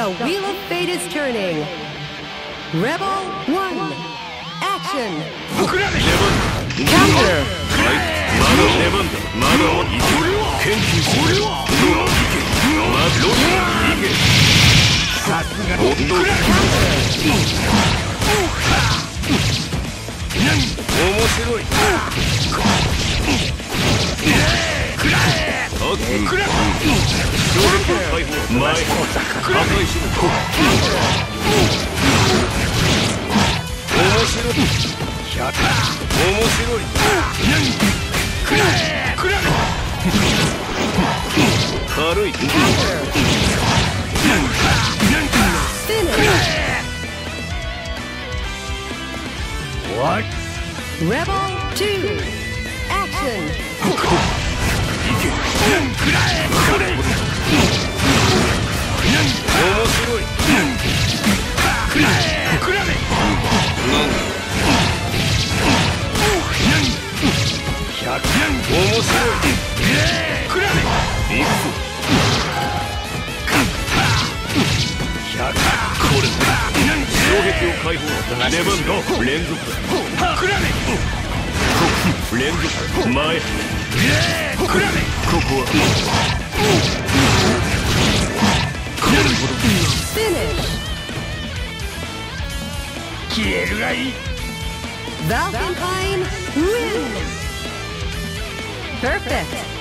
The wheel of fate is turning. Rebel 1. Action. 僕らで Counter. 前破壊しろ面白い。面白い。くらえくらえ軽い。終わい。Rebel 2. Action. い。けくらえ面面白いくらえいくぞ百これ衝撃を解放出番だ連続だくらえ連続前くらえここはこれほど Finish. 消えるがいい Valentine Perfect. Perfect.